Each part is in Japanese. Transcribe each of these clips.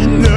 you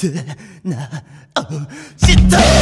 てなおした。